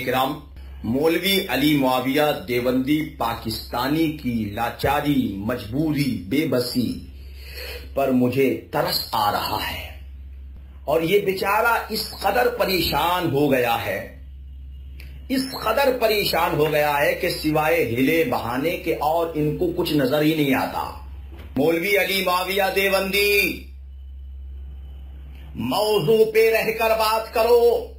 किराम मौलवी अली मुआविया देवंदी पाकिस्तानी की लाचारी, मजबूरी, बेबसी पर मुझे तरस आ रहा है। और ये बेचारा इस कदर परेशान हो गया है। इस कदर परेशान हो गया है कि सिवाय हिले बहाने के और इनको कुछ नज़र ही नहीं आता। मौलवी अली मुआविया देवंदी मौजू पे रहकर बात करो।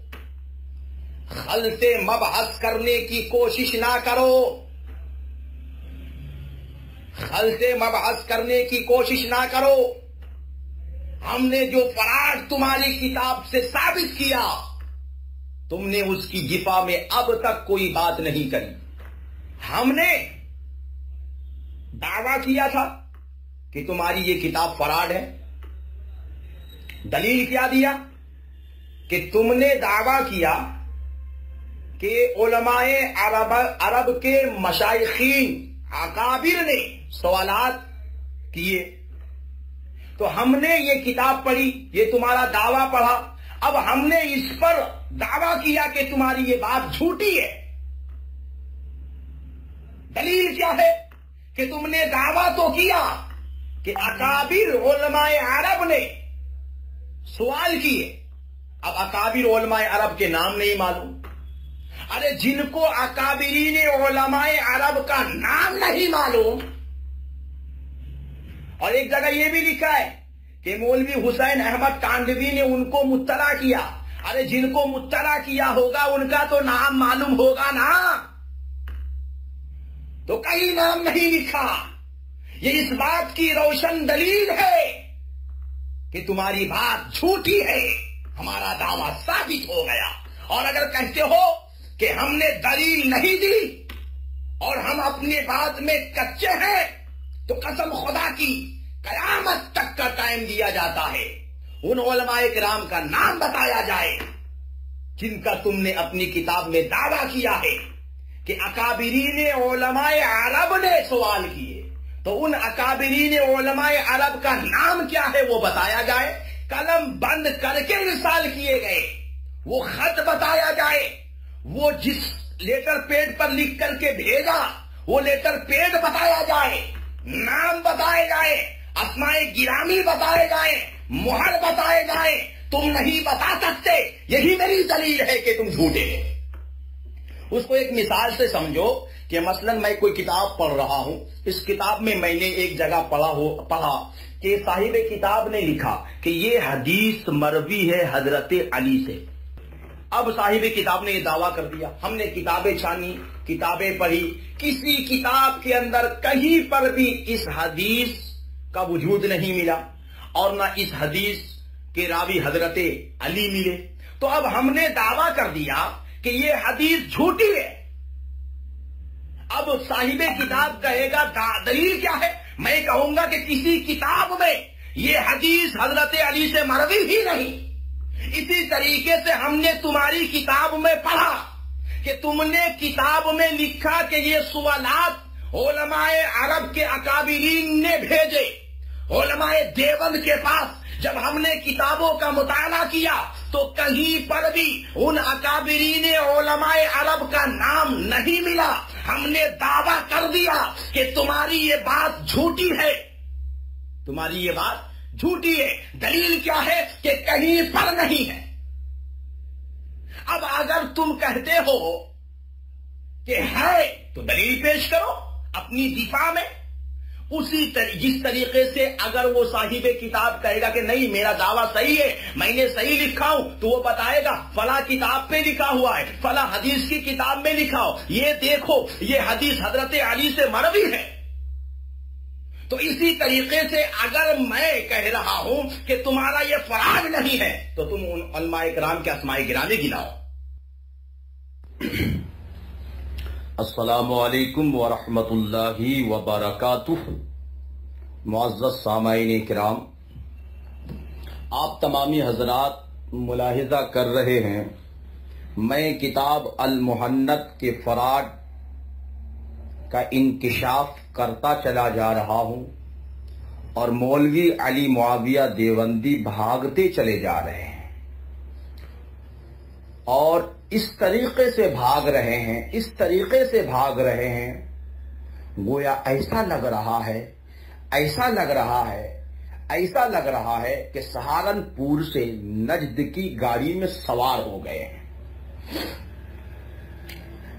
खलते मबहस करने की कोशिश ना करो। खलते मबहस करने की कोशिश ना करो। हमने जो फराड तुम्हारी किताब से साबित किया, तुमने उसकी जिफा में अब तक कोई बात नहीं करी। हमने दावा किया था कि तुम्हारी ये किताब फराड है। दलील क्या दिया? कि तुमने दावा किया कि उलमाए अरब अरब के मशाइखीन, अकाबिर ने सवालात किए। तो हमने ये किताब पढ़ी, ये तुम्हारा दावा पढ़ा। अब हमने इस पर दावा किया कि तुम्हारी ये बात झूठी है। दलील क्या है? कि तुमने दावा तो किया कि अकाबिर उलमाए अरब ने सवाल किए अब अकाबिर ओलमाए अरब के नाम नहीं मालूम। अरे जिनको अकाबिरी ने ओलमाए अरब का नाम नहीं मालूम। और एक जगह यह भी लिखा है कि मौलवी हुसैन अहमद कांडवी ने उनको मुत्तला किया। अरे जिनको मुत्तला किया होगा, उनका तो नाम मालूम होगा ना। तो कहीं नाम नहीं लिखा। ये इस बात की रोशन दलील है। कि तुम्हारी बात झूठी है। हमारा दावा साबित हो गया। और अगर कहते हो कि हमने दलील नहीं दी और हम अपने बात में कच्चे हैं तो कसम खुदा की, कयामत तक का टाइम दिया जाता है। उन ओलमाए राम का नाम बताया जाए, जिनका तुमने अपनी किताब में दावा किया है कि अकाबिरी ने अरब ने सवाल किए तो उन अकाबरीन अरब का नाम क्या है वो बताया जाए? कलम बंद करके मिसाल किए गए। वो खत बताया जाए। वो जिस लेटर पेड पर लिख करके भेजा, वो लेटर पेड बताया जाए। नाम बताए जाए। असमाए गिरामी बताए जाए। मुहर बताए जाए। तुम नहीं बता सकते। यही मेरी दलील है कि तुम झूठे उसको एक मिसाल से समझो। कि मसलन मैं कोई किताब पढ़ रहा हूँ। इस किताब में मैंने एक जगह पढ़ा हो, पढ़ा कि साहिब किताब ने लिखा कि ये हदीस मरवी है हज़रत अली से। अब साहिब किताब ने ये दावा कर दिया। हमने किताबें छानी, किताबें पढ़ी। किसी किताब के अंदर कहीं पर भी इस हदीस का वजूद नहीं मिला और ना इस हदीस के रावी हज़रत अली मिले। तो अब हमने दावा कर दिया कि ये हदीस झूठी है। अब साहिब किताब कहेगा दलील क्या है? मैं कहूँगा कि किसी किताब में ये हदीस हज़रत अली से मरवी ही नहीं। इसी तरीके से हमने तुम्हारी किताब में पढ़ा कि तुमने किताब में लिखा कि ये सवालात ओलमाए अरब के अकाबिरीन ने भेजे। ओलमाए देवंद के पास जब हमने किताबों का मुताला किया तो कहीं पर भी उन अकाबरीन ओलमाए अरब का नाम नहीं मिला। हमने दावा कर दिया कि तुम्हारी ये बात झूठी है। तुम्हारी ये बात झूठी है। दलील क्या है कि कहीं पर नहीं है? अब अगर तुम कहते हो कि है तो दलील पेश करो अपनी दिफा में। उसी तरी, जिस तरीके से अगर वो साहिब किताब कहेगा कि नहीं मेरा दावा सही है मैंने सही लिखा हूँ तो वो बताएगा फला किताब पे लिखा हुआ है फला हदीस की किताब में लिखा हो। ये देखो ये हदीस हज़रत अली से मरवी है। तो इसी तरीके से अगर मैं कह रहा हूँ कि तुम्हारा ये फराज नहीं है तो तुम उन अलमाए कराम के असमाए गिराने गिनाओ असलकम वरहमतुल्लाहि वबरकातुह। मुआज़्ज़ सामाइन कराम, आप तमामी हजरात मुलाहिजा कर रहे हैं। मैं किताब अल मुहन्नत के फराड का इंकशाफ करता चला जा रहा हूँ और मौलवी अली मुआविया देवंदी भागते चले जा रहे हैं। और इस तरीके से भाग रहे हैं, इस तरीके से भाग रहे हैं, गोया ऐसा लग रहा है ऐसा लग रहा है, ऐसा लग रहा है कि सहारनपुर से नजदीकी गाड़ी में सवार हो गए हैं।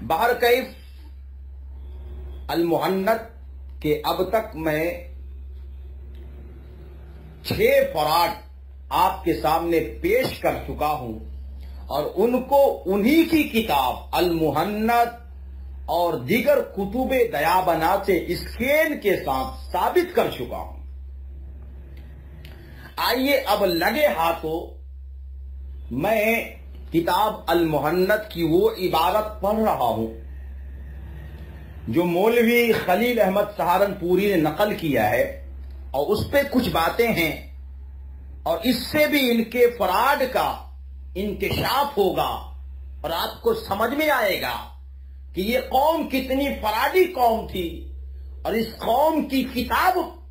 बाहर कैफ, अलमुहन्नत के अब तक मैं छह फराड आपके सामने पेश कर चुका हूँ और उनको उन्हीं की किताब, अलमुहन्नत और दीगर कुतुबे दयाबना से स्केन के साथ साबित कर चुका हूँ। आइए अब लगे हाथों, मैं किताब अलमुहन्नत की वो इबारत पढ़ रहा हूँ, जो मौलवी खलील अहमद सहारनपुरी ने नकल किया है, और उस पर कुछ बातें हैं, और इससे भी इनके फराड का इंकशाफ होगा और आपको समझ में आएगा। कि ये कौम कितनी फराडी कौम थी और इस कौम की किताब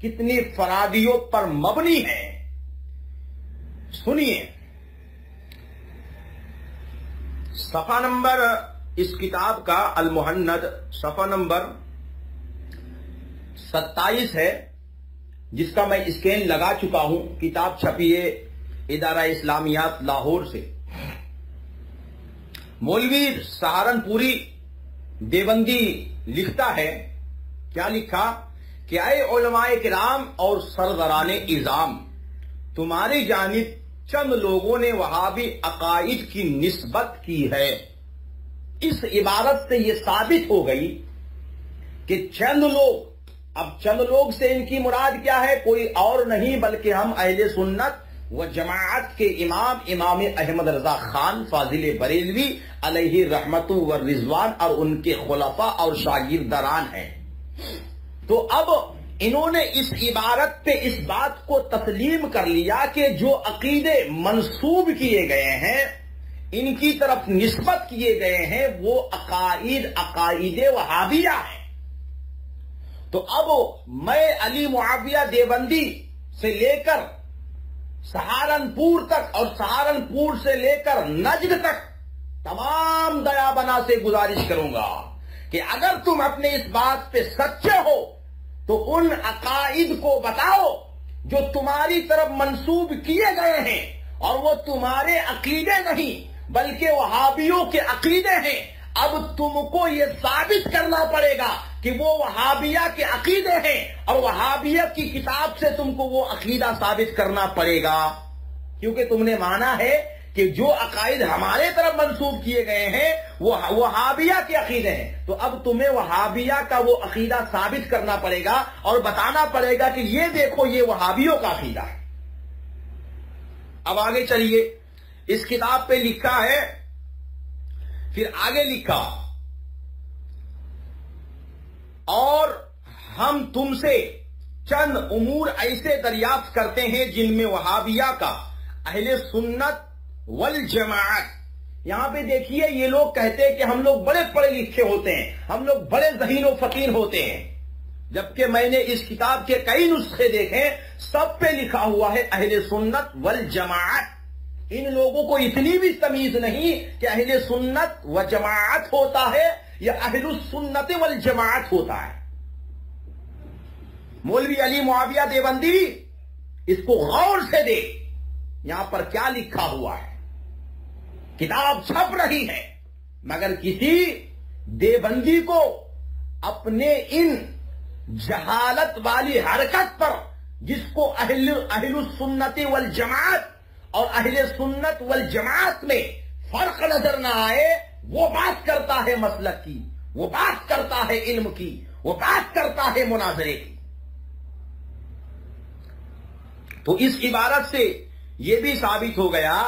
कितनी फरादियों पर मबनी है। सुनिए। सफ़ा नंबर इस किताब का अलमुहन्नद, सफ़ा नंबर 27 है, जिसका मैं स्कैन लगा चुका हूँ। किताब छपी है इदारा इस्लामियात लाहौर से। मौलवी सहारनपुरी देवंदी लिखता है, क्या लिखा? कि आए ओलमाए किराम और सरदरान इजाम, तुम्हारी जानब चंद लोगों ने वहाँ भी अकाइद की निस्बत की है। इस इबारत से यह साबित हो गई कि चंद लोग, अब चंद लोग से इनकी मुराद क्या है? कोई और नहीं, बल्कि हम अहले सुन्नत व जमात के इमाम इमाम अहमद रजा खान, फाजिल बरेलवी, अलही रहमत व रिजवान और उनके खुलाफा और शागिरदारान हैं। तो अब इन्होंने इस इबारत पे इस बात को तस्लीम कर लिया कि जो अकीदे मंसूब किए गए हैं, इनकी तरफ़ निस्बत किए गए हैं, वो अकाइद अकाइद वहाबिया है। तो अब मैं अली मुआविया देवंदी से लेकर सहारनपुर तक और सहारनपुर से लेकर नजद तक तमाम दयाबना से गुजारिश करूँगा कि अगर तुम अपने इस बात पे सच्चे हो तो उन अकाइद को बताओ जो तुम्हारी तरफ़ मंसूब किए गए हैं, और वो तुम्हारे अकीदे नहीं, बल्कि वहाबियों के अकीदे हैं। अब तुमको ये साबित करना पड़ेगा कि वो वहाबिया के अकीदे हैं, और वहाबिया की किताब से तुमको वो अकीदा साबित करना पड़ेगा। क्योंकि तुमने माना है कि जो अकायद हमारे तरफ़ मंसूब किए गए हैं, वो वहाबिया के अकीदे हैं। तो अब तुम्हें वहाबिया का वो अकीदा साबित करना पड़ेगा, और बताना पड़ेगा कि ये देखो, ये वहाबियों का अकीदा है। अब आगे चलिए। इस किताब पे लिखा है, फिर आगे लिखा। और हम तुमसे चंद उमूर ऐसे दरियाफ्त करते हैं जिनमें वहाबिया का अहले सुन्नत वल जमात यहाँ पे देखिए, ये लोग कहते हैं कि हम लोग बड़े पढ़े लिखे होते हैं, हम लोग बड़े जहीन फकीर होते हैं। जबकि मैंने इस किताब के कई नुस्खे देखे, सब पे लिखा हुआ है अहले सुन्नत वल जमात इन लोगों को इतनी भी तमीज नहीं कि अहले सुन्नत व जमात होता है या अहल सुन्नत वल जमात होता है। मौलवी अली मुआविया देवंदी इसको गौर से दे यहाँ पर क्या लिखा हुआ है? किताब छप रही है, मगर किसी देवंदी को अपने इन जहालत वाली हरकत पर, जिसको अहल अहल सुन्नति वल जमात और अहले सुन्नत वल जमात में फ़र्क नज़र ना आए वो बात करता है मसलक की, वो बात करता है इल्म की, वो बात करता है मुनाजरे की। तो इस इबारत से यह भी साबित हो गया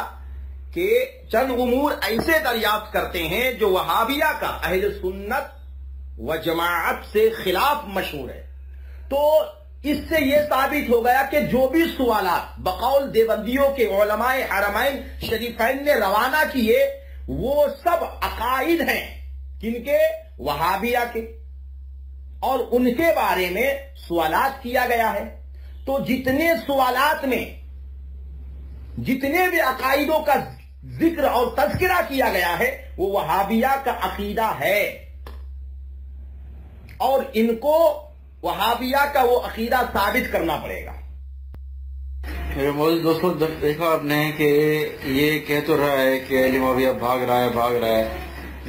कि चंद उमूर ऐसे दरियाफ्त करते हैं जो वहाबिया का अहल सुन्नत व जमात से खिलाफ मशहूर है। तो इससे यह साबित हो गया कि जो भी सवाल बकौल देवंदियों के ओलमाए हरमाइन शरीफैन ने रवाना किए वो सब अकाइद हैं। किनके? वहाबिया के और उनके बारे में सवालात किया गया है। तो जितने सवालात में, जितने भी अकाइदों का ज़िक्र और तस्करा किया गया है, वो वहाबिया का अकीदा है। और इनको वहाबिया का वो अकीदा साबित करना पड़ेगा। मेरे मोदी दोस्तों देखा आपने कि ये कह तो रहा है कि अली मुआविया भाग रहा है, भाग रहा है,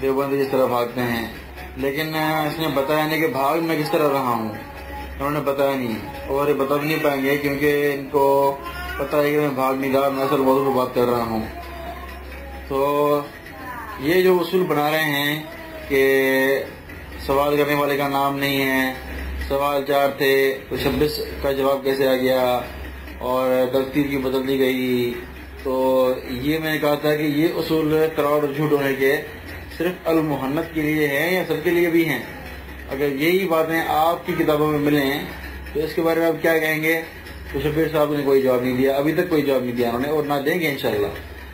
देवबंद जिस तरह भागते हैं। लेकिन इसने बताया नहीं कि भाग मैं किस तरह रहा हूँ। उन्होंने बताया नहीं। और ये बता भी नहीं पाएँगे क्योंकि इनको पता है कि मैं भाग नहीं रहा, मैं असल मौजूद पर बात कर रहा हूँ। तो ये जो उसूल बना रहे हैं कि सवाल करने वाले का नाम नहीं है, सवाल चार थे तो छब्बीस का जवाब कैसे आ गया? और तरतीब की बदल दी गई। तो ये मैंने कहा था कि ये असूल करार और झूठ होने के सिर्फ़ अल मुहन्नत के लिए हैं या सबके लिए भी हैं? अगर यही बातें आपकी किताबों में मिले तो इसके बारे में आप क्या कहेंगे? तो शबीर साहब ने कोई जवाब नहीं दिया। अभी तक कोई जवाब नहीं दिया उन्होंने, और ना देंगे इनशाला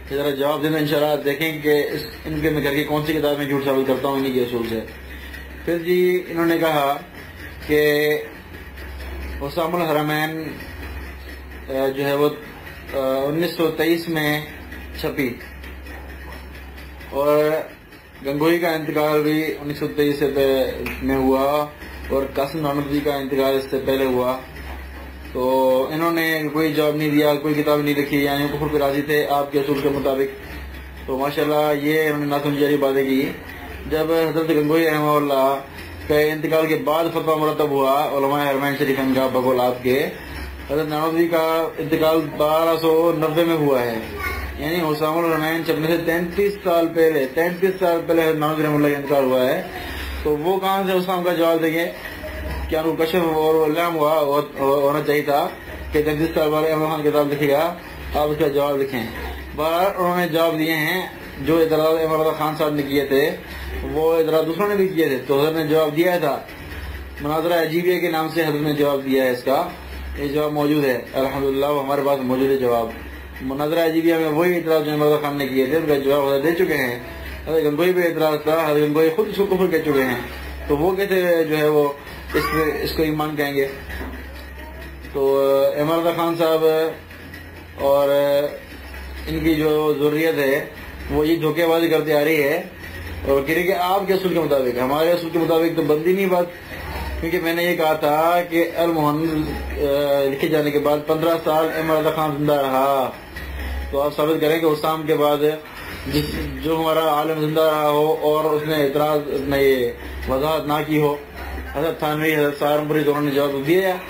जरा जवाब देना इनशाला देखें कि इस, इनके मैं करके कौन सी किताब में झूठ साबित करता हूँ, इन्हीं के असूल से। फिर जी इन्होंने कहा कि उसामुल हरमैन जो है वो उन्नीस सौ तेईस में छपी और गंगोई का इंतकाल भी उन्नीस सौ तेईस में हुआ और कासिम मोहम्मद जी का इंतकाल इससे पहले हुआ। तो इन्होंने कोई जवाब नहीं दिया, कोई किताब नहीं लिखी, यानी कुफर पे राज़ी थे आपके असूल के मुताबिक। तो माशाल्लाह, ये इन्होंने नासमझारी बातें की। जब हज़रत गंगोई रहमा के इंतकाल के बाद फतवा मुरतब हुआ हरमैन शरीफ का बगोल आपके हज़रत नानवी का इंतकाल बारह सौ नब्बे में हुआ है। यानी हुसामुल चलने से तैंतीस साल पहले, तैंतीस साल पहले नानवी रहमुल्ला का इंतकाल हुआ है। तो वो कहाँ से हुसाम का जवाब देंगे? क्या उनको और हुआ होना चाहिए था कि तैंतीस साल वाले अमर खान किताब लिखेगा? आप उसका जवाब लिखें। बार उन्होंने जवाब दिए हैं, जो इतराज इमरान खान साहब ने किए थे, वो इतराज दूसरों ने भी किए थे। तो हज़रत ने जवाब दिया था। मनाजरा अजीबिया के नाम से हज़रत ने जवाब दिया है इसका। ये जवाब मौजूद है। अलहमदुल्ला हमारे पास मौजूद है जवाब। मुनजरा अजीबिया में वही इतराज जो इमरान खान ने किए थे, उनका जवाब दे चुके हैं। हज़रत गंगोई पे इतराज था, हज़रत गंगोई खुद इसको कुफर कह चुके हैं। तो वो कैसे जो है वो, इस इसको ईमान कहेंगे। तो इमरान खान साहब, और इनकी जो जरूरियत है, वो ये धोखेबाजी करते आ रही है। और रही कि आपके असूल के मुताबिक, हमारे असूल के मुताबिक तो बंदी नहीं बात। क्योंकि मैंने ये कहा था कि अल मोहम्मद लिखे जाने के बाद पंद्रह साल इमरान खान ज़िंदा रहा। तो आप साबित करें कि उसाम के बाद जिस, जो हमारा आलम ज़िंदा रहा हो और उसने इतराज ने ये वजाहत ना की हो, हज़रत थानवी, हज़रत सहारनपुरी दोनों ने जवाब दिया है,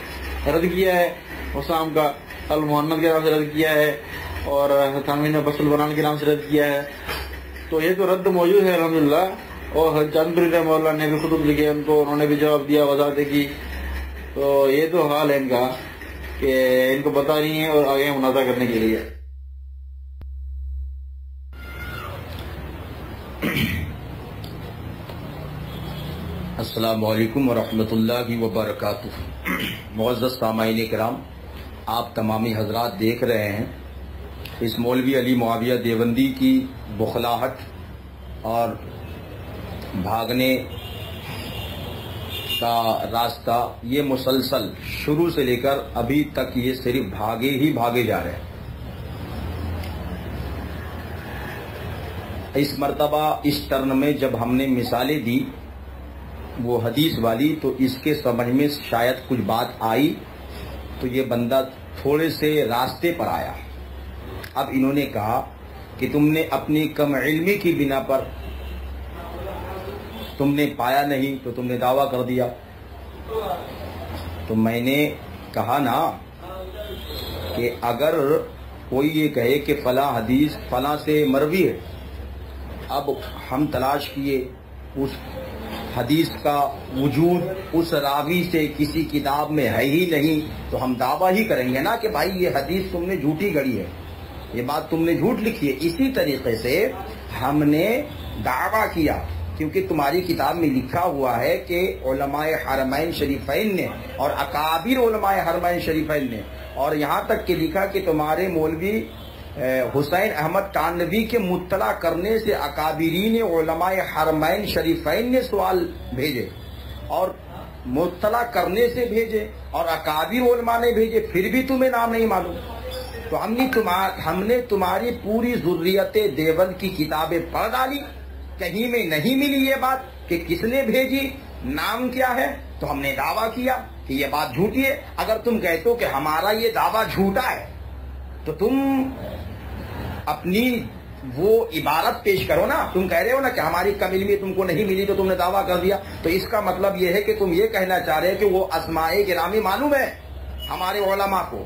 रद्द किया है। उसाम का अल मोहम्मद के नाम से रद्द किया है और थानवी ने बसुल बनान के नाम से रद्द किया है। तो ये तो रद्द मौजूद है अलहमदिल्ला और चंद्र मौला ने भी खुद लिखे उनको, उन्होंने भी जवाब दिया वजाहत की। तो ये तो हाल है इनका, कि इनको बता रही है और आगे मुनाजा करने के लिए। असलकम वरहमतुल्लाहि वबरकातुहू। मुआज़ सामाइन कराम आप तमामी हजरात देख रहे हैं। इस मौलवी अली मुआविया देवंदी की बुखलाहट और भागने का रास्ता, ये मुसलसल शुरू से लेकर अभी तक ये सिर्फ़ भागे ही भागे जा रहे हैं। इस मर्तबा, इस टर्न में जब हमने मिसालें दी, वो हदीस वाली तो इसके समझ में शायद कुछ बात आई तो ये बंदा थोड़े से रास्ते पर आया। अब इन्होंने कहा कि तुमने अपनी कम इल्मी की बिना पर तुमने पाया नहीं तो तुमने दावा कर दिया। तो मैंने कहा ना कि अगर कोई ये कहे कि फला हदीस फला से मरवी है, अब हम तलाश किए उस हदीस का वजूद उस रावी से किसी किताब में है ही नहीं तो हम दावा ही करेंगे ना कि भाई ये हदीस तुमने झूठी गढ़ी है। ये बात तुमने झूठ लिखी है। इसी तरीके से हमने दावा किया। क्योंकि तुम्हारी किताब में लिखा हुआ है कि ओलमाए हरमैन शरीफैन ने और अकाबिर ओलमाए हरमैन शरीफैन ने। और यहाँ तक कि लिखा कि तुम्हारे मौलवी हुसैन अहमद कानवी के मुतला करने से अकाबरीन ओलमाए हरमैन शरीफैन ने सवाल भेजे और मुतला करने से भेजे और अकाबिर उलमा ने भेजे, फिर भी तुम्हें नाम नहीं मालूम। तो हमने हमने तुम्हारी पूरी जुर्रियत देवल की किताबें पढ़ डाली। कहीं में नहीं मिली ये बात कि किसने भेजी, नाम क्या है तो हमने दावा किया कि ये बात झूठी है। अगर तुम कहते हो कि हमारा ये दावा झूठा है तो तुम अपनी वो इबारत पेश करो ना। तुम कह रहे हो ना कि हमारी कम इल्मी तुमको नहीं मिली तो तुमने दावा कर दिया। तो इसका मतलब ये है कि तुम ये कहना चाह रहे हो कि वो असमाए गिरामी मालूम है हमारे ओलमा को।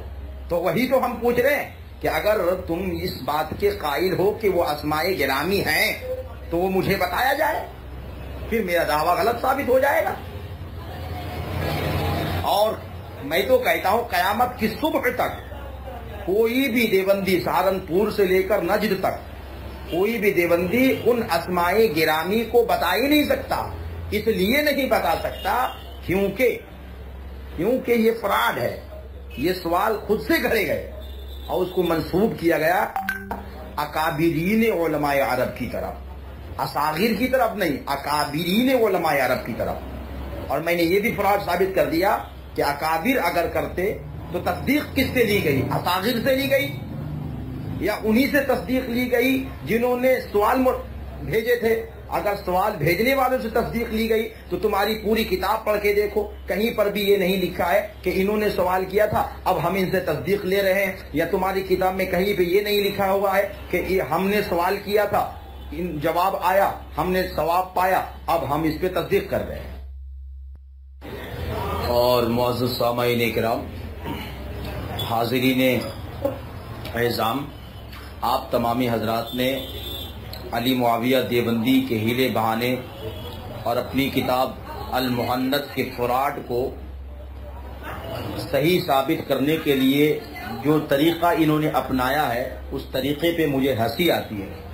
तो वही तो हम पूछ रहे हैं कि अगर तुम इस बात के कायल हो कि वो असमाए गिरामी हैं तो वो मुझे बताया जाए, फिर मेरा दावा गलत साबित हो जाएगा। और मैं तो कहता हूँ, कयामत की सुबह तक कोई भी देवंदी सहारनपुर से लेकर नजद तक, कोई भी देवंदी उन असमाए गिरामी को बता ही नहीं सकता, इसलिए नहीं बता सकता, क्योंकि क्योंकि ये फ्रॉड है, ये सवाल खुद से करे गए, और उसको मंसूब किया गया अकाबिरीन ओलमाए अरब की तरफ़। असागिर की तरफ़ नहीं, अकाबिरीन ओलमाए अरब की तरफ़। और मैंने ये भी फ्रॉड साबित कर दिया कि अकाबिर अगर करते तो तस्दीक किससे ली गई? असागिर से ली गई? या उन्हीं से तस्दीक ली गई जिन्होंने सवाल भेजे थे? अगर सवाल भेजने वालों से तस्दीक ली गई तो तुम्हारी पूरी किताब पढ़ के देखो। कहीं पर भी ये नहीं लिखा है कि इन्होंने सवाल किया था, अब हम इनसे तस्दीक ले रहे हैं। या तुम्हारी किताब में कहीं भी ये नहीं लिखा हुआ है कि हमने सवाल किया था इन जवाब आया, हमने सवाब पाया, अब हम इस पे तस्दीक कर रहे हैं। और मोज़ सामीन कराम हाजिरीन एज़ाम। आप तमामी हजरात ने अली मुआविया देवबंदी के हीले बहाने और अपनी किताब अल मुहन्नत के फ्राड को सही साबित करने के लिए जो तरीका इन्होंने अपनाया है, उस तरीके पे मुझे हँसी आती है।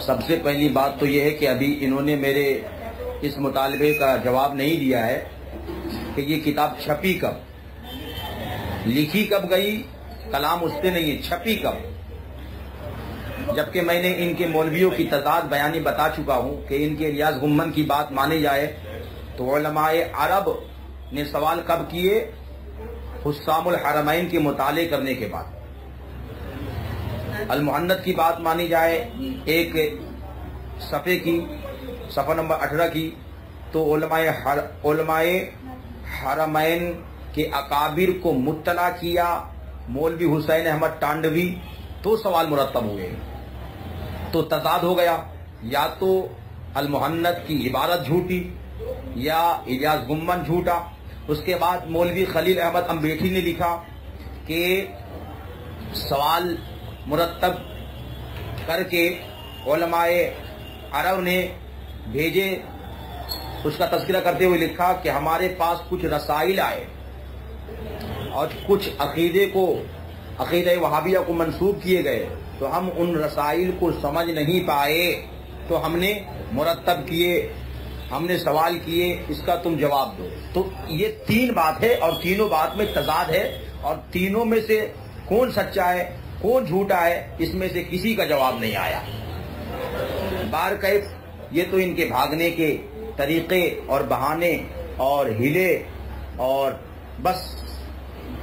सबसे पहली बात तो यह है कि अभी इन्होंने मेरे इस मुतालबे का जवाब नहीं दिया है कि ये किताब छपी कब? लिखी कब गई? कलाम उससे नहीं है, छपी कब? जबकि मैंने इनके मौलवियों की तजाद बयानी बता चुका हूँ कि इनके रियाज गुम्मन की बात मानी जाए तो अरब ने सवाल कब किए? हुसामुल हरमैन के मुताले करने के बाद। अलमुहन्नत की बात मानी जाए एक सफ़े की सफ़ा नंबर अठारह की तो ओलमाए हर, ओलमाए हरमैन के अकाबिर को मुतला किया मौलवी हुसैन अहमद टांडवी तो सवाल मुरतब हुए। तो तजाद हो गया या तो अलमुहन्नत की इबारत झूठी या इजाज गुम्मन झूठा। उसके बाद मौलवी खलील अहमद अम्बेठी ने लिखा कि सवाल मुरतब करके ओलमाए अरब ने भेजे। उसका तस्करा करते हुए लिखा कि हमारे पास कुछ रसाइल आए और कुछ अकीदे को, अकीद वहाबिया को मंसूब किए गए तो हम उन रसाइल को समझ नहीं पाए। तो हमने मुरतब किए, हमने सवाल किए, इसका तुम जवाब दो। तो ये तीन बात है और तीनों बात में तजाद है और तीनों में से कौन सच्चा है? कौन झूठा है, इसमें से किसी का जवाब नहीं आया। बार कैफ, ये तो इनके भागने के तरीके और बहाने और हिले और बस,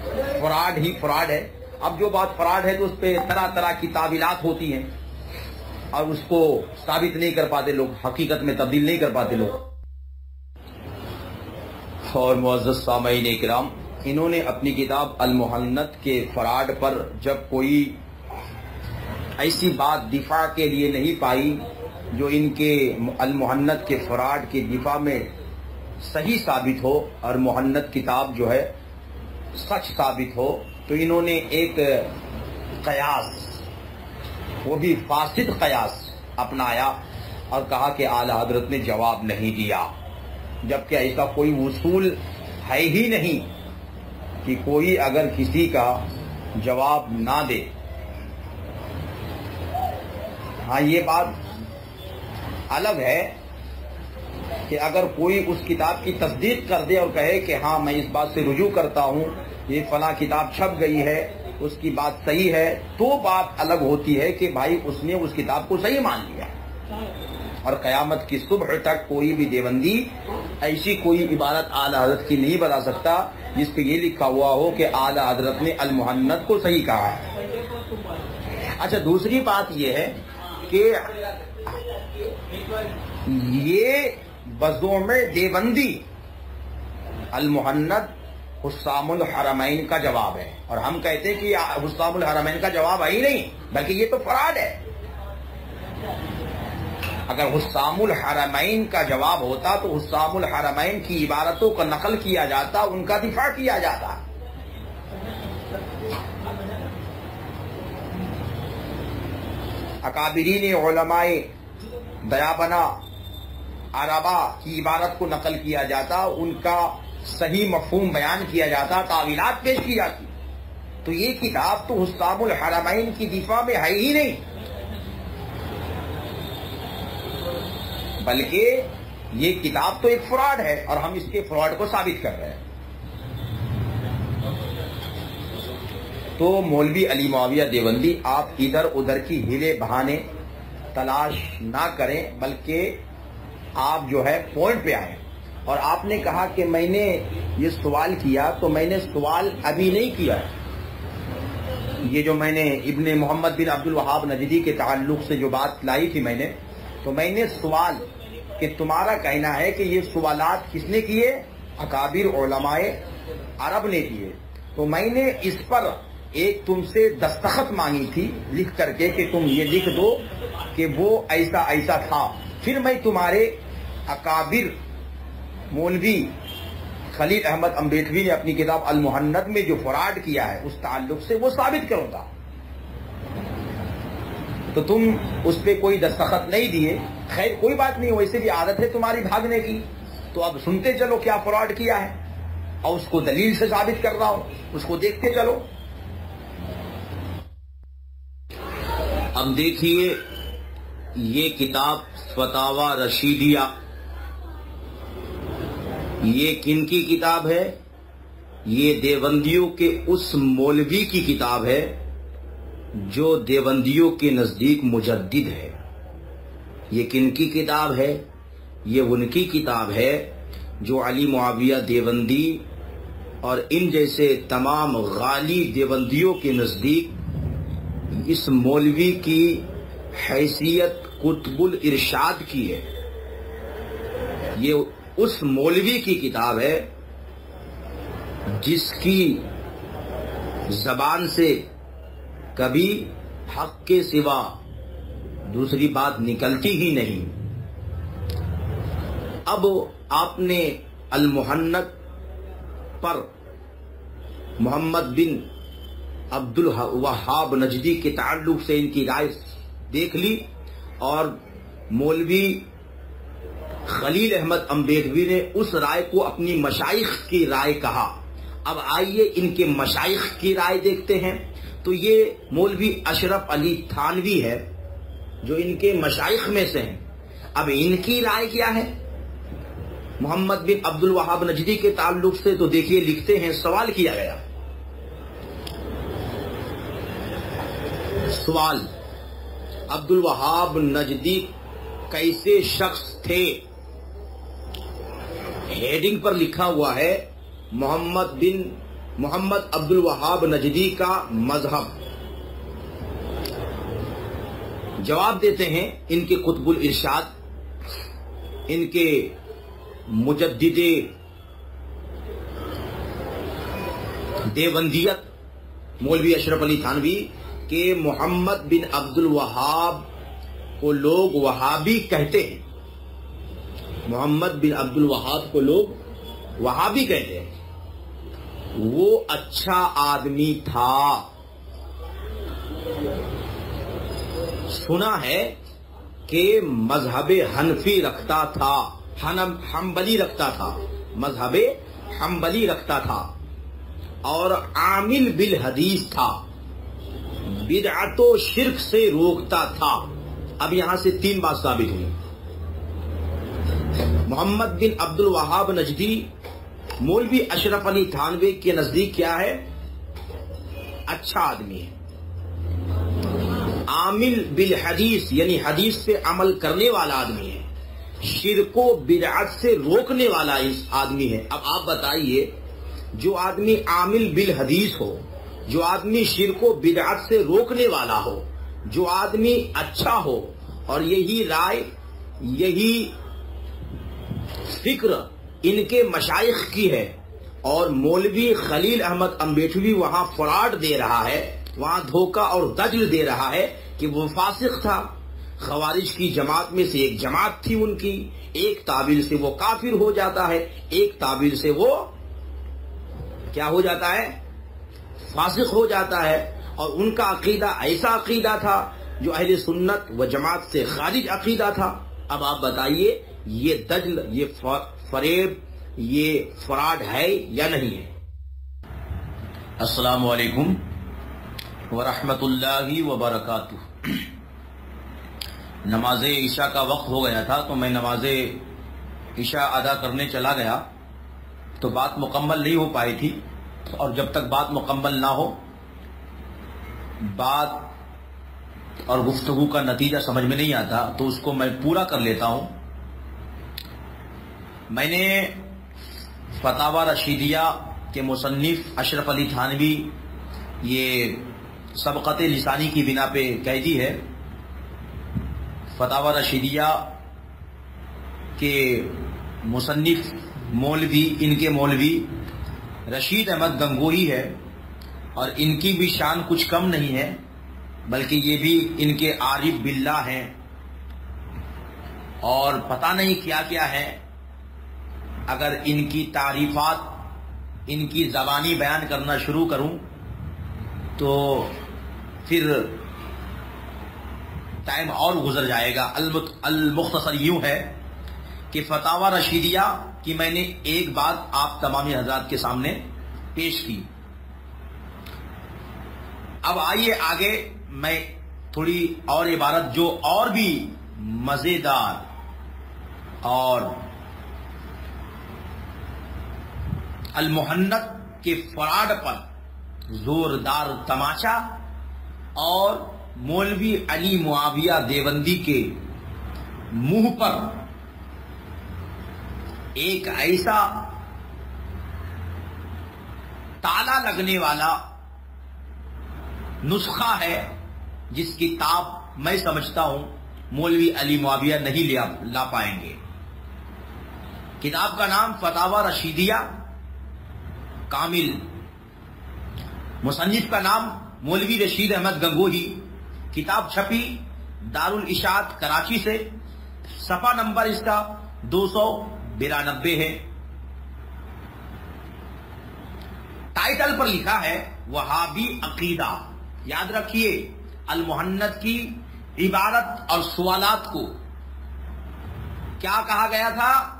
फ्रॉड ही फ्रॉड है। अब जो बात फ्रॉड है तो उस पर तरह तरह की तावीलात होती हैं और उसको साबित नहीं कर पाते लोग, हकीकत में तब्दील नहीं कर पाते लोग। और मुआज़ सामीन कराम इन्होंने अपनी किताब अलमुहन्नत के फराड पर जब कोई ऐसी बात दिफा के लिए नहीं पाई, जो इनके अलमुहन्नत के फराड के दिफा में सही साबित हो और मोहन्नत किताब जो है सच साबित हो तो इन्होंने एक कयास, वो भी फासिद कयास अपनाया और कहा कि आला हज़रत ने जवाब नहीं दिया, जबकि ऐसा कोई उसूल है ही नहीं। कि कोई अगर किसी का जवाब ना दे। हाँ ये बात अलग है कि अगर कोई उस किताब की तस्दीक कर दे और कहे कि हाँ मैं इस बात से रुजू करता हूँ ये फला किताब छप गई है उसकी बात सही है तो बात अलग होती है कि भाई उसने उस किताब को सही मान लिया। और कयामत की सुबह तक कोई भी देवंदी ऐसी कोई इबारत आला हज़रत की नहीं बना सकता जिस पे ये लिखा हुआ हो कि आला हज़रत ने अल मुहन्नत को सही कहा है। अच्छा दूसरी बात यह है कि ये बजो में देवंदी अल मुहन्नत हुसामुल हरमैन का जवाब है। और हम कहते हैं कि हुसामुल हरमैन का जवाब है ही नहीं, बल्कि ये तो फराड है। अगर हुसामुल हरमैन का जवाब होता तो हुसामुल हरमैन की इबारतों का नकल किया जाता, उनका दिफा किया जाता। अकाबरीन ओलमाए दयाबना अरबा की इबारत को नकल किया जाता, उनका सही मफहूम बयान किया जाता, तावीलात पेश की जाती। तो ये किताब तो हुस्तामुल हरमैन की दिफा में है ही नहीं। बल्कि ये किताब तो एक फ्रॉड है और हम इसके फ्रॉड को साबित कर रहे हैं। तो मौलवी अली माविया देवंदी आप इधर उधर की हिले बहाने तलाश ना करें, बल्कि आप जो है पॉइंट पे आए। और आपने कहा कि मैंने ये सवाल किया तो मैंने सवाल अभी नहीं किया ये जो मैंने इब्ने मोहम्मद बिन अब्दुल वहाब नजदी के ताल्लुक से जो बात लाई थी मैंने तो मैंने सवाल कि तुम्हारा कहना है कि ये सवालात किसने किए? अकाबिर ओलमाए अरब ने किए। तो मैंने इस पर एक तुमसे दस्तखत मांगी थी लिख करके कि तुम ये लिख दो कि वो ऐसा ऐसा था। फिर मैं तुम्हारे अकाबिर मौलवी खलील अहमद अम्बेडवी ने अपनी किताब अल मुहन्नद में जो फराड किया है, उस ताल्लुक से वो साबित करूँगा। तो तुम उस पर कोई दस्तखत नहीं दिए। खैर, कोई बात नहीं, वैसे भी आदत है तुम्हारी भागने की। तो अब सुनते चलो क्या फ्रॉड किया है। और उसको दलील से साबित कर रहा हूँ, उसको देखते चलो। अब देखिए, ये किताब फतावा रशीदिया। ये किन की किताब है? ये देवंदियों के उस मौलवी की किताब है, जो देवंदियों के नज़दीक मुजद्दिद है। ये किन की किताब है? ये उनकी किताब है जो अली मुआविया देवंदी और इन जैसे तमाम गाली देवंदियों के नज़दीक इस मौलवी की हैसियत, कुतबुल, इरशाद की है। ये उस मौलवी की किताब है जिसकी जबान से कभी हक के सिवा दूसरी बात निकलती ही नहीं। अब आपने अल मुहन्नत पर मोहम्मद बिन अब्दुल वहाब नजदी के ताल्लुक से इनकी राय देख ली और मौलवी खलील अहमद अम्बेडवी ने उस राय को अपनी मशाइख की राय कहा। अब आइए इनके मशाइख की राय देखते हैं। तो ये मौलवी अशरफ अली थानवी है। जो इनके मशाइख में से हैं। अब इनकी राय क्या है? मोहम्मद बिन अब्दुल वहाब नजदी के ताल्लुक से तो देखिए, लिखते हैं, सवाल किया गया। सवाल, अब्दुल वहाब नजदी कैसे शख्स थे? हेडिंग पर लिखा हुआ है, मोहम्मद बिन, मोहम्मद अब्दुल वहाब नजदी का मज़हब। जवाब देते हैं इनके कुतबुल इरशाद, इनके मुजद्दिदे देवंदियत, मौलवी अशरफ अली थानवी, के मोहम्मद बिन अब्दुल वहाब को लोग वहाबी कहते हैं। मोहम्मद बिन अब्दुल वहाब को लोग वहाबी कहते हैं। वो अच्छा आदमी था। सुना है कि मज़हब हनफी रखता था, हनम, हम्बली रखता था, मज़हब हम्बली रखता था, और आमिल बिल हदीस था बिदातो शिरक से रोकता था। अब यहाँ से तीन बात साबित हुई। मोहम्मद बिन अब्दुल वहाब नजदी, मौलवी अशरफ अली थानवे के नज़दीक क्या है? अच्छा आदमी है। आमिल बिल हदीस, यानी हदीस पे अमल करने वाला आदमी है। शिरको, बिदअत से रोकने वाला इस आदमी है। अब आप बताइए, जो आदमी आमिल बिल हदीस हो, जो आदमी शिरको, बिदअत से रोकने वाला हो, जो आदमी अच्छा हो, और यही राय, यही फ़िक्र इनके मशाइख की है, और मौलवी खलील अहमद अम्बेठवी वहाँ फ्रॉड दे रहा है, वहाँ धोखा और दजल दे रहा है कि वो फासिक था। खवारिज की जमात में से एक जमात थी उनकी। एक ताबिल से वो काफिर हो जाता है। एक ताबिल से वो क्या हो जाता है? फासिक हो जाता है। और उनका अकीदा ऐसा अकीदा था जो अहले सुन्नत व जमात से खारिज अकीदा था। अब आप बताइए, ये दजल, ये फरेब, ये फ्रॉड है या नहीं है? अस्सलाम वालेकुम वरहमतुल्लाहि व नमाज़ ईशा का वक्त हो गया था तो मैं नमाज़ ईशा अदा करने चला गया। तो बात मुकम्मल नहीं हो पाई थी, और जब तक बात मुकम्मल ना हो, बात और गुफ्तगु का नतीजा समझ में नहीं आता तो उसको मैं पूरा कर लेता हूँ। मैंने फतावा रशीदिया के मुसन्फ अशरफ अली थानवी ये सबकत लिसानी की बिना पे कह दी है। फतावा रशीदिया के मुसन्फ मौलवी, इनके मौलवी, रशीद अहमद गंगोही है और इनकी भी शान कुछ कम नहीं है, बल्कि ये भी इनके आरिफ बिल्ला हैं। और पता नहीं क्या क्या है, अगर इनकी तारीफात, इनकी जबानी बयान करना शुरू करूँ तो फिर टाइम और गुजर जाएगा। अलमुख्तसर यूँ है कि फतावा रशीदिया की मैंने एक बात आप तमामी हजरात के सामने पेश की। अब आइए आगे मैं थोड़ी और इबारत जो और भी मज़ेदार और अलमोहन्नत के फराड पर जोरदार तमाचा और मौलवी अली मुआविया देवंदी के मुँह पर एक ऐसा ताला लगने वाला नुस्खा है जिसकी ताब मैं समझता हूँ मौलवी अली मुआविया नहीं ला पाएँगे। किताब का नाम फतावा रशीदिया, कामिल। मुसन्निफ का नाम मौलवी रशीद अहमद गंगोही, किताब छपी, दारुल इशात कराची से। सफ़ा नंबर इसका दो सौ बिरानबे है। टाइटल पर लिखा है, वहाबी अकीदा। याद रखिए अल मोहन्नत की इबारत और सवालात को। क्या कहा गया था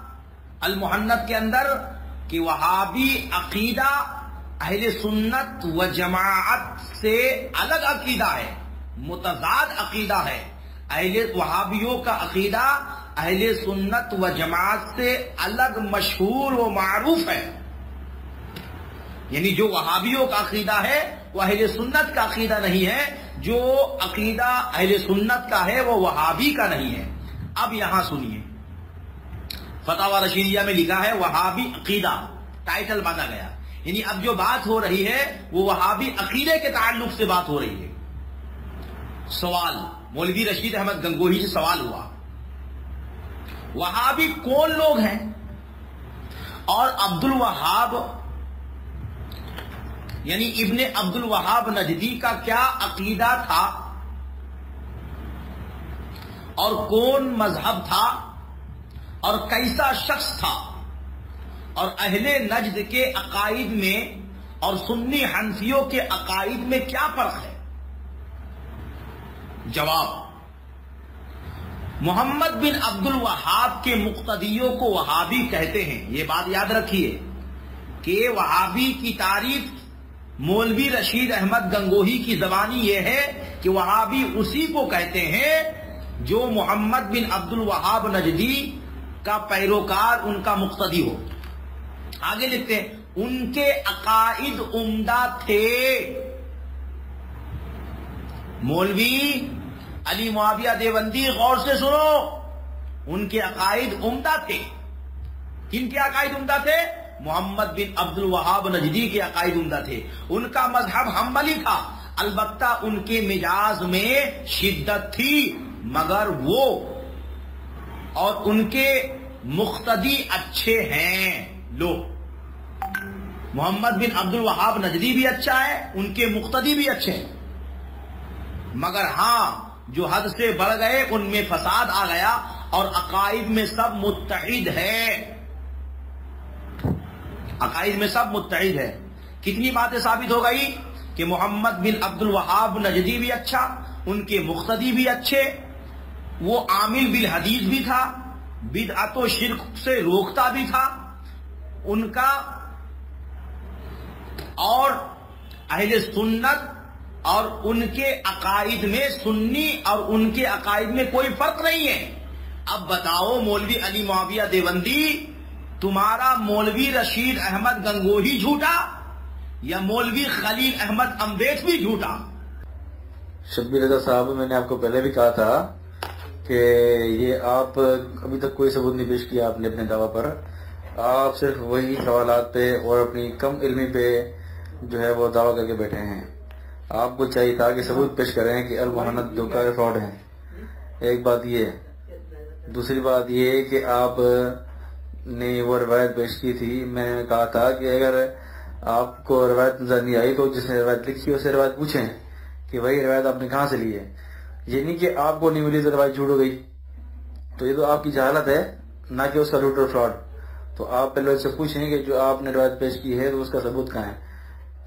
अल मोहन्नत के अंदर? कि वहाबी अकीदा अहले सुन्नत व जमात से अलग अकीदा है, मुतजाद अकीदा है। अहले वहाबियों का अकीदा अहले सुन्नत व जमात से अलग मशहूर व मारूफ है। यानी जो वहाबियों का अकीदा है, वो अहले सुन्नत का अकीदा नहीं है। जो अकीदा अहले सुन्नत का है, वो वहाबी का नहीं है। अब यहाँ सुनिए। फतावा रशीदिया में लिखा है, वहाबी अकीदा, टाइटल बांधा गया। यानी अब जो बात हो रही है, वो वहाबी अकीदे के ताल्लुक से बात हो रही है। सवाल, मौलवी रशीद अहमद गंगोही से सवाल हुआ। वहाबी कौन लोग हैं? और अब्दुल वहाब, यानी इब्ने अब्दुल वहाब नजदी का क्या अकीदा था? और कौन मज़हब था? और कैसा शख्स था? और अहले नजद के अकाइद में और सुन्नी हनफियों के अकाइद में क्या फ़र्क है? जवाब, मोहम्मद बिन अब्दुल वहाब के मुक्तदियों को वहाबी कहते हैं। ये बात याद रखिए कि वहाबी की तारीफ़ मौलवी रशीद अहमद गंगोही की जबानी यह है कि वहाबी उसी को कहते हैं जो मोहम्मद बिन अब्दुल वहाब नजदी का पैरोकार उनका मुक्तदी हो। आगे लिखते हैं, उनके अकाइद उम्दा थे। मौलवी अली मुआविया देवंदी गौर से सुनो, उनके अकाइद उम्दा थे। किनके अकायद उम्दा थे? मोहम्मद बिन अब्दुल वहाब नजदी के अकायद उमदा थे। उनका मज़हब हम्बली था, अलबत्ता उनके मिजाज में शिद्दत थी, मगर वो और उनके मुख्तदी अच्छे हैं। लोग मोहम्मद बिन अब्दुल वहाब नजदी भी अच्छा है, उनके मुख्तदी भी अच्छे हैं। मगर हाँ, जो हद से बढ़ गए, उनमें फसाद आ गया और अकाइद में सब मुतहिद है। अकाइद में सब मुतहिद है। कितनी बातें साबित हो गई कि मोहम्मद बिन अब्दुल वहाब नजदी भी अच्छा उनके मुख्तदी भी अच्छे, वो आमिल बिल हदीस भी था, बिदअतो शिरक से रोकता भी था उनका और अहले सुन्नत और उनके अकायद में सुन्नी और उनके अकायद में कोई फ़र्क नहीं है। अब बताओ मौलवी अली मुआविया देवंदी, तुम्हारा मौलवी रशीद अहमद गंगोही झूठा या मौलवी खलील अहमद अम्बेद भी झूठा? शब्बीर रजा साहब, मैंने आपको पहले भी कहा था कि ये आप अभी तक कोई सबूत नहीं पेश किया आपने अपने दावा पर। आप सिर्फ़ वही सवाल पे और अपनी कम इलमी पे जो है वो दावा करके बैठे हैं। आपको चाहिए था कि सबूत पेश करें कि अल मोहनत धोखा फ्रॉड है। एक बात ये। दूसरी बात ये कि आप ने वो रवायत पेश की थी। मैंने कहा था कि अगर आपको रवायत नज़र नहीं आई तो जिसने रवायत लिखी उसे रवायत पूछें कि वही रवायत आपने कहाँ से ली है। ये नहीं कि आपको नहीं मिली तो रवायत झूठ हो गई। तो ये तो आपकी जहालत है, ना कि उसका रूट और फ्रॉड। तो आप पहले उससे पूछें कि जो आपने रवायत पेश की है तो उसका सबूत कहाँ है?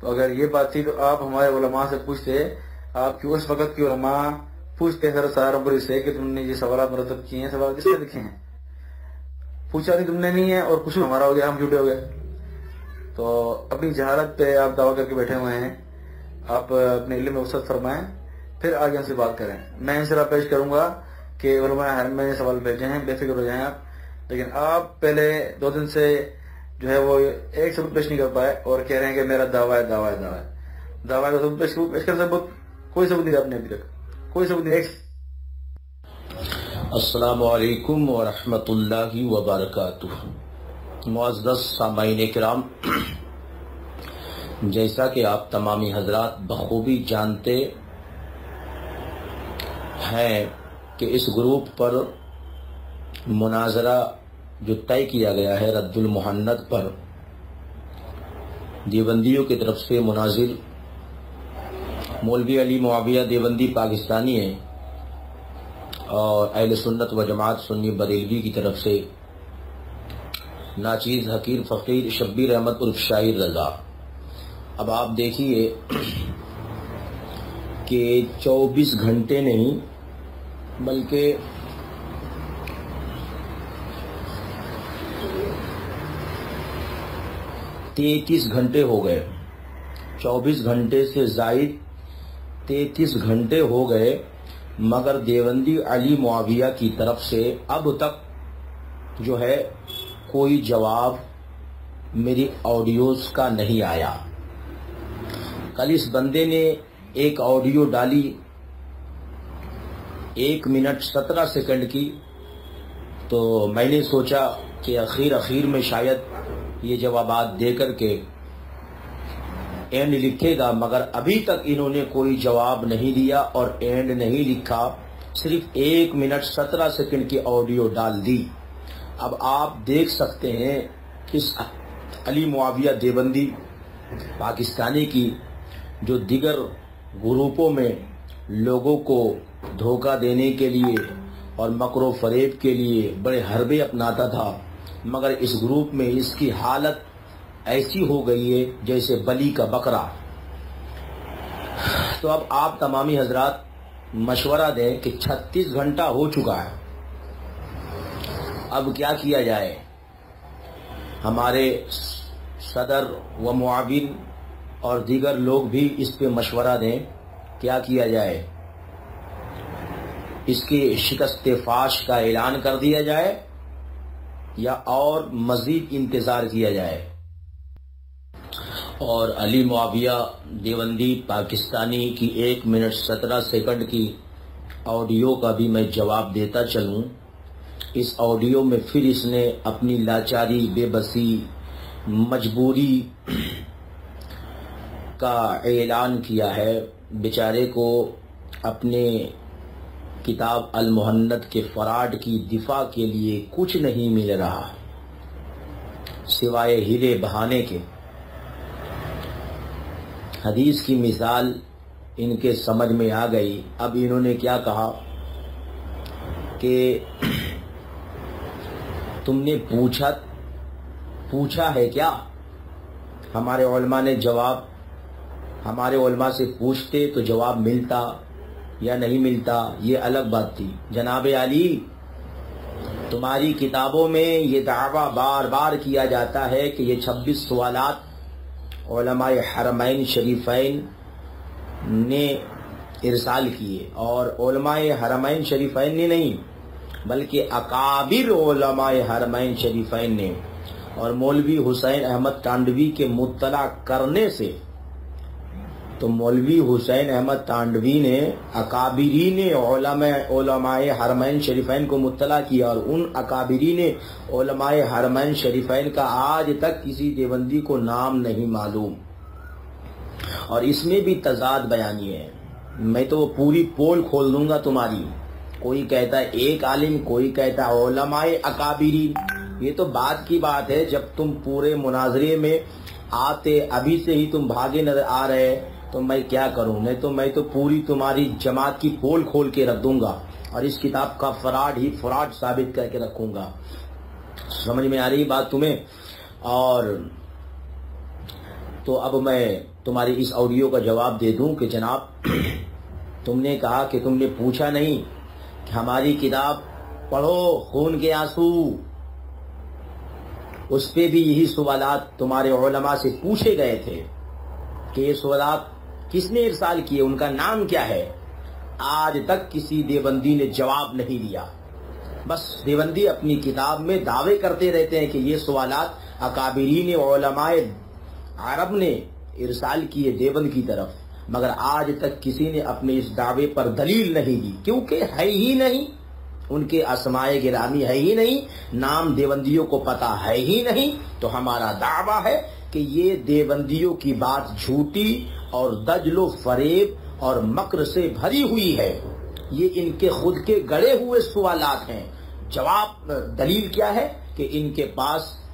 तो अगर ये बात थी तो आप हमारे उलमा से पूछते, आपकी उस वक्त की उलमा पूछते सर सारबरी से, कि तुमने ये सवाल मरतब किए हैं, सवाल किसने लिखे हैं? पूछा नहीं तुमने नहीं है, और कुछ हमारा हो गया, हम झूठे हो गए। तो अपनी जहालत पे आप दावा करके बैठे हुए हैं। आप अपने इल्म में वसत फरमाएँ, फिर आगे हमसे बात करें। मैं इनसे पेश करूँगा कि उलमा मैंने सवाल भेजे हैं, बेफिक्र हो जाए आप। लेकिन आप पहले दो दिन से जो है वो एक सबूत पेश नहीं कर पाए और कह रहे हैं कि मेरा दावा है दावा है दावा है। दावा का सबूत पेश पेश कर सबूत। कोई सबूत नहीं आपने अभी तक। कोई सबूत नहीं असलकम वरहमतुल्लाहि वबरकातुह। मुआज़्ज़ज़ सामाइन कराम। जैसा कि आप तमामी हजरात बखूबी जानते हैं कि इस ग्रुप पर मुनाजरा जो तय किया गया है रद्दुल मोहन्नत पर। देवंदियों की तरफ़ से मुनाजिर मौलवी अली मुआविया देवंदी पाकिस्तानी है और अहल सुन्नत व जमात सुन्नी बरेलवी की तरफ़ से। नाचीज हकीर फ़कीर शब्बीर अहमद उर्फ़ शाहिर रजा। अब आप देखिए कि 24 घंटे नहीं, बल्कि तैतीस घंटे हो गए। चौबीस घंटे से जायद तैतीस घंटे हो गए, मगर देवंदी अली मुआविया की तरफ़ से अब तक जो है कोई जवाब मेरी ऑडियोज का नहीं आया। कल इस बंदे ने एक ऑडियो डाली, एक मिनट सत्रह सेकंड की तो मैंने सोचा कि आखिर आखिर में शायद ये जवाब दे करके एंड लिखेगा, मगर अभी तक इन्होंने कोई जवाब नहीं दिया और एंड नहीं लिखा। सिर्फ़ एक मिनट सत्रह सेकंड की ऑडियो डाल दी। अब आप देख सकते हैं इस अली मुआविया देवबंदी पाकिस्तानी की, जो दिगर ग्रुपों में लोगों को धोखा देने के लिए और मकरो फरेब के लिए बड़े हरबे अपनाता था। मगर इस ग्रुप में इसकी हालत ऐसी हो गई है जैसे बली का बकरा। तो अब आप तमामी हजरात मशवरा दें कि 36 घंटा हो चुका है। अब क्या किया जाए? हमारे सदर व मुआविन और दीगर लोग भी इस पे मशवरा दें। क्या किया जाए? इसकी शिकस्त फाश का ऐलान कर दिया जाए। या और मजीद इंतज़ार किया जाए। और अली मुआविया देवंदी पाकिस्तानी की एक मिनट सत्रह सेकंड की ऑडियो का भी मैं जवाब देता चलूँ। इस ऑडियो में फिर इसने अपनी लाचारी, बेबसी, मजबूरी का ऐलान किया है। बेचारे को अपने किताब अल मोहन्नत के फराड की दिफा के लिए कुछ नहीं मिल रहा। सिवाय हीरे बहाने के। हदीस की मिसाल इनके समझ में आ गई। अब इन्होंने क्या कहा? कि तुमने पूछा पूछा है क्या? हमारे ओलमा ने जवाब, हमारे ओलमा से पूछते तो जवाब मिलता। या नहीं मिलता, ये अलग बात थी। जनाब अली, तुम्हारी किताबों में ये दावा बार बार किया जाता है कि ये 26 सवालात हरमैन शरीफैन ने इरसाल किए और हरमैन शरीफैन ने नहीं, बल्कि अकाबिर हरमैन शरीफैन ने और मौलवी हुसैन अहमद तांडवी के मुतला करने से तो मौलवी हुसैन अहमद तांडवी ने अकाबिरी ने ओलमाए हरमैन शरीफैन को मुतला किया और उन अकाबिरी ने ओलमाए हरमैन शरीफैन का आज तक किसी देवंदी को नाम नहीं मालूम। और इसमें भी तजाद बयानी है। मैं तो पूरी पोल खोल दूँगा तुम्हारी। कोई कहता है एक आलिम, कोई कहता है ओलमाए अकाबिरी ये तो बात की बात है, जब तुम पूरे मुनाजरे में आते, अभी से ही तुम भागे नज़र आ रहे तो मैं क्या करूँ? नहीं तो मैं तो पूरी तुम्हारी जमात की पोल खोल के रख दूँगा और इस किताब का फराड ही फराड साबित करके रखूँगा। समझ में आ रही बात तुम्हें? और तो अब मैं तुम्हारी इस ऑडियो का जवाब दे दूँ कि जनाब, तुमने कहा कि तुमने पूछा नहीं कि हमारी किताब पढ़ो, खून के आँसू। उस पर भी यही सवालात तुम्हारे से पूछे गए थे कि ये सवालात किसने इरसाल किए, उनका नाम क्या है? आज तक किसी देवंदी ने जवाब नहीं दिया। बस देवंदी अपनी किताब में दावे करते रहते हैं कि ये सवालात अकाबरीन ओलमाए अरब ने इरसाल किए देवंद की तरफ़। मगर आज तक किसी ने अपने इस दावे पर दलील नहीं दी, क्योंकि है ही नहीं। उनके असमाय गिरामी है ही नहीं, नाम देवंदियों को पता है ही नहीं। तो हमारा दावा है कि ये देवंदियों की बात झूठी और दजलो फरेब और मकर से भरी हुई है। ये इनके खुद के गड़े हुए सवालात हैं। जवाब, दलील क्या है? कि इनके पास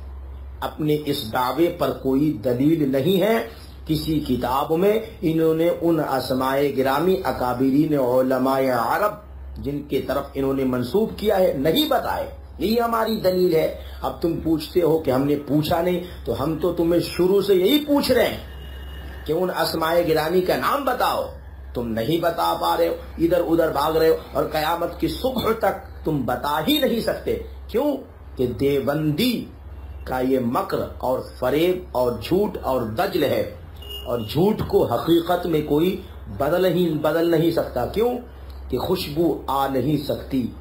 अपने इस दावे पर कोई दलील नहीं है। किसी किताब में इन्होंने उन असमाय ग्रामी अकाबरीन अरब, जिनके तरफ़ इन्होंने मंसूब किया है, नहीं बताए। यही हमारी दलील है। अब तुम पूछते हो कि हमने पूछा नहीं तो हम तो तुम्हें शुरू से यही पूछ रहे हैं। कि उन असमाय गिरानी का नाम बताओ। तुम नहीं बता पा रहे हो। इधर उधर भाग रहे हो और कयामत की सुबह तक तुम बता ही नहीं सकते। क्यों? कि देवबंदी का ये मक्र और फरेब और झूठ और दजल है। और झूठ को हकीकत में कोई बदल ही, बदल नहीं सकता। क्यों? कि खुशबू आ नहीं सकती।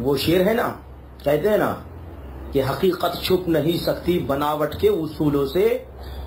वो शेर है ना, कहते हैं ना, कि हकीकत छुप नहीं सकती। बनावट के उसूलों से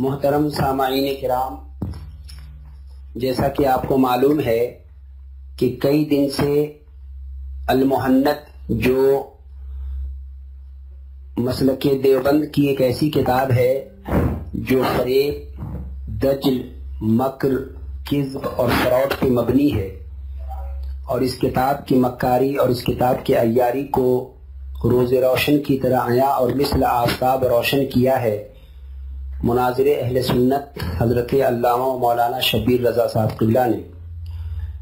मोहतरम सामाइन किराम जैसा कि आपको मालूम है कि कई दिन से अलमोहन्नत, जो मसल के देवबंद की एक ऐसी किताब है, जो फरेब, दजल, मकर, किज्ब और फ्रॉड पे मबनी है। और इस किताब की मक्कारी और इस किताब की अयारी को रोज रोशन की तरह आया और मिसल आफ्ताब रोशन किया है। मुनाजिर अहल सुन्नत हज़रत अल्लामा मौलाना शबीर रजा साहब किबला ने।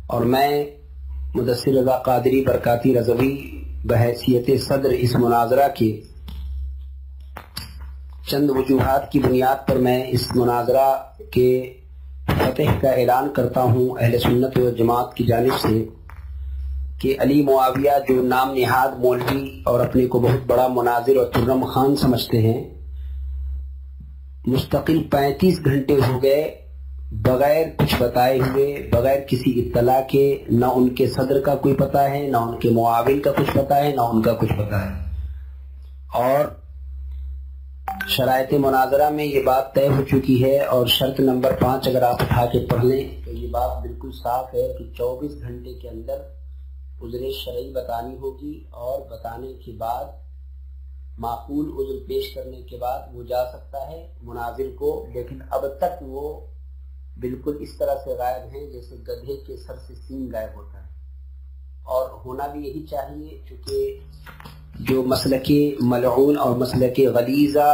और मैं मुदसर रजा कादरी बरकाती रजवी बहसीत सदर इस मुनाजरा के चंद वजूहत की बुनियाद पर मैं इस मुनाजरा के फतेह का ऐलान करता हूँ अहल सुन्नत व जमात की जानब से कि अली मुआविया जो नाम निहाद मौलवी और अपने को बहुत बड़ा मुनाजिर और तुर्रम खान समझते हैं, मुस्तकिल पैंतीस घंटे हो गए बगैर कुछ बताए हुए, बगैर किसी इत्तला के, न उनके सदर का कोई पता है, न उनके मुआविन का कुछ पता है, न उनका कुछ पता है। और शरात मुनाजरा में ये बात तय हो चुकी है और शर्त नंबर पाँच अगर आप उठा के पढ़ लें तो ये बात बिल्कुल साफ़ है कि 24 घंटे के अंदर उजरे शरई बतानी होगी और बताने के बाद, माकूल उजर पेश करने के बाद वो जा सकता है मुनाजिर को, लेकिन अब तक वो बिल्कुल इस तरह से गायब है जैसे गधे के सर से सींग गायब होता है। और होना भी यही चाहिए क्योंकि जो मसल के मलून और मसल के गलीजा,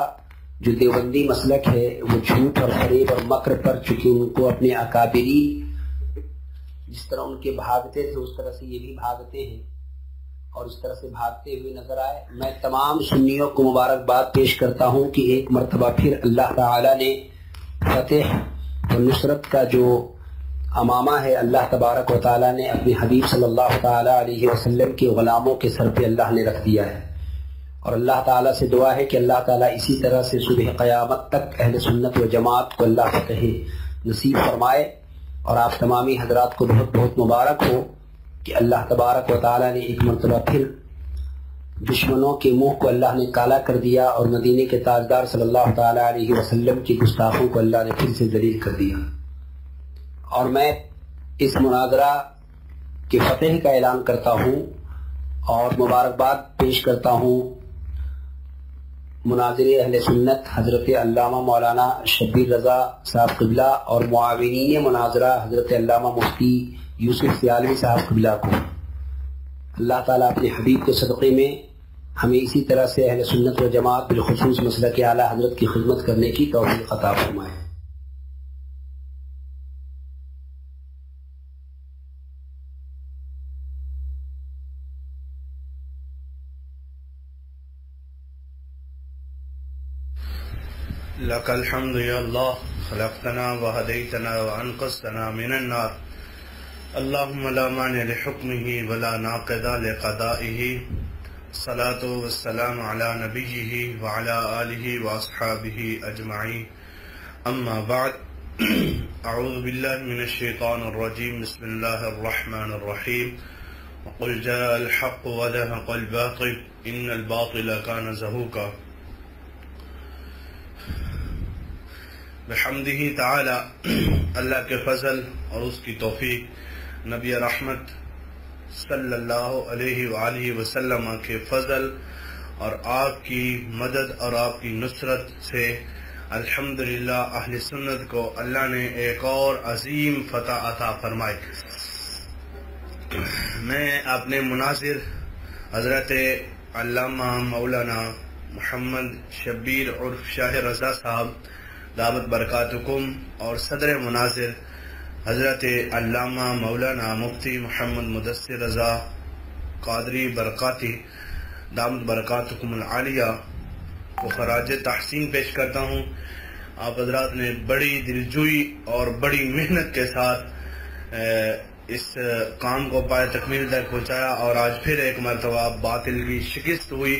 जो देवबंदी मसलक है, वो झूठ और फरेब और मकर पर चूँकि उनको अपने अकाबरी जिस तरह उनके भागते थे, उस तरह से ये भी भागते हैं। और इस तरह से भागते हुए नज़र आए। मैं तमाम सुन्नियों को मुबारकबाद पेश करता हूँ कि एक मरतबा फिर अल्लाह ताला ने फतेह और नुसरत का जो अमामा है, अल्लाह तबारक वाली ने अपने हबीब सल्लल्लाहु अलैहि वसल्लम के गुलामों के सर पे अल्लाह ने रख दिया है। और अल्लाह ताला से दुआ है कि अल्लाह ताला इसी तरह से सुबह क़यामत तक अहल सुन्नत व जमात को अल्लाह फतेह नसीब फरमाए। और आप तमामी हजरात को बहुत बहुत मुबारक हो कि अल्लाह तबारक व ताली ने एक मरतबा फिर दुश्मनों के मुँह को अल्लाह ने काला कर दिया और मदीने के ताजदार सल्लल्लाहु अलैहि वसल्लम की गुस्ताखों को अल्लाह ने फिर से जलील कर दिया। और मैं इस मुनाजरा के फतेह का ऐलान करता हूँ और मुबारकबाद पेश करता हूँ। मुनाजिर अहल सुन्नत हज़रत अल्लामा मौलाना शबीर रजा साहब कबिला और मुआविनी मुनाजरा हज़रत अल्लामा मुफ्ती यूसुफ सियालवी साहब कबिला को। अल्लाह ताला अपने हबीब के सदक़े में हमें इसी तरह से अहल सुन्नत व जमात, बिलखसूस मसल के आला हज़रत की खिदमत करने की तोफ़ी अता फरमाए। अल्लाह खलकतना व हदैतना व अनकसतना मिन अन्नार अल्लाहुम्मा ला मानि लिहुक्मिही व ला नाक़िदा लिक़दाइही। सलात वसलाम अला नबी अजमाई बसमीम बहमदही के फजल और उसकी तोफ़ी नबी रहमत। सल्लल्लाहु वसल्लम के फजल और आपकी मदद और आपकी नुसरत से अल्हम्दुलिल्लाह अहल सुन्नत को अल्लाह ने एक और अजीम फतह अता फरमाई। मैं अपने मुनासिर हज़रत अल्लामा मौलाना मोहम्मद शब्बीर उर्फ़ शाह रजा साहब दावत बरकतुकुम और सदर मुनाजिर हज़रत अल्लामा मौलाना मुफ्ती मोहम्मद मुदसर रजा कादरी बरकाती दामद बरकतुकुम आलिया को खराज तहसीन पेश करता हूँ। आप हजरात ने बड़ी दिलजुई और बड़ी मेहनत के साथ इस काम को पाए तकमील तक पहुँचाया और आज फिर एक मरतबा बातिल की शिकस्त हुई।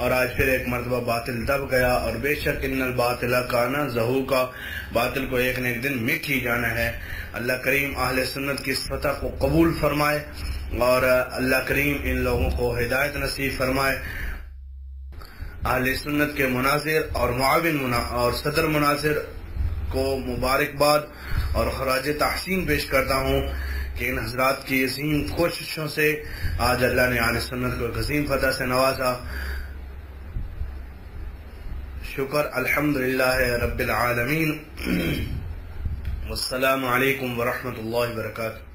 और आज फिर एक मरतबा बातिल दब गया और बेशक इन बातिला काना जहू का। बातिल को एक न एक दिन मिट ही जाना है। अल्लाह करीम आहल सुन्नत की सतह को कबूल फरमाए और अल्लाह करीम इन लोगों को हिदायत नसीब फरमाए। आहल सुन्नत के मुनाजिर और मुआविन मुना और सदर मुनाजिर को मुबारकबाद और खराज तहसीन पेश करता हूँ कि इन हजरात की अजीम कोशिशों से आज अल्लाह ने आल सुन्नत को अजीम फतह से नवाजा। शुक्र अल्हम्दुलिल्लाह रब्बिल आलमीन। वस्सलाम वालेकुम वरहमतुल्लाहि वबरकातुहू